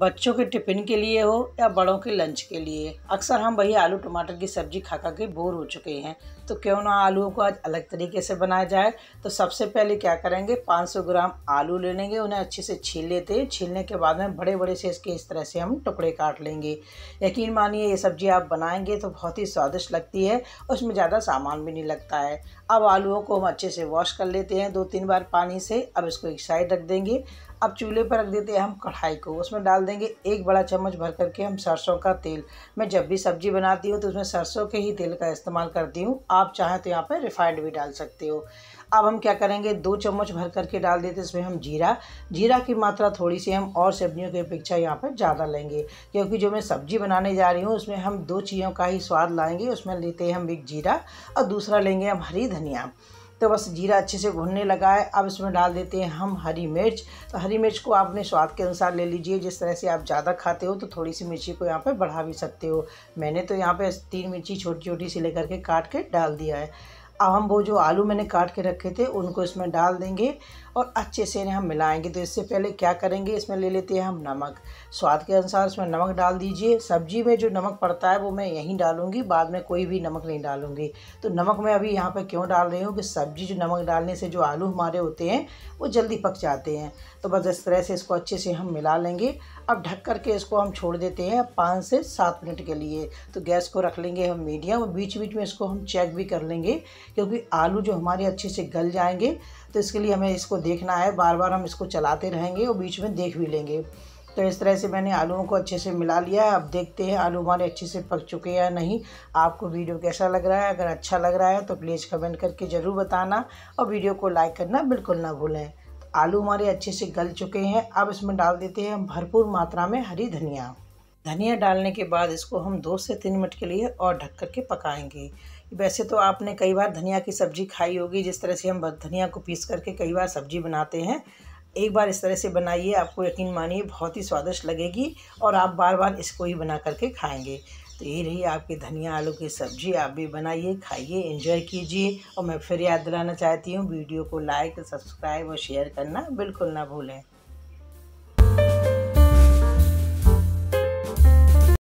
बच्चों के टिफ़िन के लिए हो या बड़ों के लंच के लिए। अक्सर हम वही आलू टमाटर की सब्ज़ी खा खा के बोर हो चुके हैं। तो क्यों ना आलूओं को आज अलग तरीके से बनाया जाए? तो सबसे पहले क्या करेंगे? 500 ग्राम आलू ले लेंगे, उन्हें अच्छे से छील लेते हैं। छीलने के बाद में बड़े बड़े से इसके इस तरह से हम टुकड़े काट लेंगे। यकीन मानिए, ये सब्ज़ी आप बनाएँगे तो बहुत ही स्वादिष्ट लगती है, उसमें ज़्यादा सामान भी नहीं लगता है। अब आलूओं को हम अच्छे से वॉश कर लेते हैं दो तीन बार पानी से। अब इसको एक साइड रख देंगे। अब चूल्हे पर रख देते हैं हम कढ़ाई को। उसमें डाल देंगे एक बड़ा चम्मच भर करके हम सरसों का तेल। मैं जब भी सब्ज़ी बनाती हूँ तो उसमें सरसों के ही तेल का इस्तेमाल करती हूँ। आप चाहें तो यहाँ पर रिफाइंड भी डाल सकते हो। अब हम क्या करेंगे? दो चम्मच भर करके डाल देते इसमें हम जीरा। जीरा की मात्रा थोड़ी सी हम और सब्जियों की अपेक्षा यहाँ पर ज़्यादा लेंगे। क्योंकि जो मैं सब्ज़ी बनाने जा रही हूँ, उसमें हम दो चीज़ों का ही स्वाद लाएँगे। उसमें लेते हैं हम एक जीरा और दूसरा लेंगे हम हरी धनिया। तो बस जीरा अच्छे से भुनने लगा है। अब इसमें डाल देते हैं हम हरी मिर्च। तो हरी मिर्च को आप अपने स्वाद के अनुसार ले लीजिए। जिस तरह से आप ज़्यादा खाते हो तो थोड़ी सी मिर्ची को यहाँ पर बढ़ा भी सकते हो। मैंने तो यहाँ पर तीन मिर्ची छोटी छोटी सी लेकर के काट के डाल दिया है। अब हम वो जो आलू मैंने काट के रखे थे, उनको इसमें डाल देंगे और अच्छे से इन्हें हम मिलाएँगे। तो इससे पहले क्या करेंगे, इसमें ले लेते हैं हम नमक। स्वाद के अनुसार इसमें नमक डाल दीजिए। सब्ज़ी में जो नमक पड़ता है, वो मैं यहीं डालूँगी, बाद में कोई भी नमक नहीं डालूँगी। तो नमक मैं अभी यहाँ पर क्यों डाल रही हूँ कि सब्ज़ी जो नमक डालने से जो आलू हमारे होते हैं, वो जल्दी पक जाते हैं। तो बस इस तरह से इसको अच्छे से हम मिला लेंगे। अब ढक करके इसको हम छोड़ देते हैं पाँच से सात मिनट के लिए। तो गैस को रख लेंगे हम मीडियम, और बीच बीच में इसको हम चेक भी कर लेंगे, क्योंकि आलू जो हमारे अच्छे से गल जाएँगे तो इसके लिए हमें इसको देखना है। बार बार हम इसको चलाते रहेंगे और बीच में देख भी लेंगे। तो इस तरह से मैंने आलूओं को अच्छे से मिला लिया है। अब देखते हैं आलू हमारे अच्छे से पक चुके हैं या नहीं। आपको वीडियो कैसा लग रहा है? अगर अच्छा लग रहा है तो प्लीज़ कमेंट करके ज़रूर बताना, और वीडियो को लाइक करना बिल्कुल ना भूलें। आलू हमारे अच्छे से गल चुके हैं। अब इसमें डाल देते हैं हम भरपूर मात्रा में हरी धनिया। धनिया डालने के बाद इसको हम दो से तीन मिनट के लिए और ढक कर के पकाएँगे। वैसे तो आपने कई बार धनिया की सब्ज़ी खाई होगी, जिस तरह से हम धनिया को पीस करके कई बार सब्ज़ी बनाते हैं। एक बार इस तरह से बनाइए, आपको यकीन मानिए, बहुत ही स्वादिष्ट लगेगी और आप बार बार इसको ही बना करके खाएँगे। तो ये रही आपकी धनिया आलू की सब्ज़ी। आप भी बनाइए, खाइए एंजॉय कीजिए और मैं फिर याद दिलाना चाहती हूँ। वीडियो को लाइक सब्सक्राइब और शेयर करना बिल्कुल ना भूलें।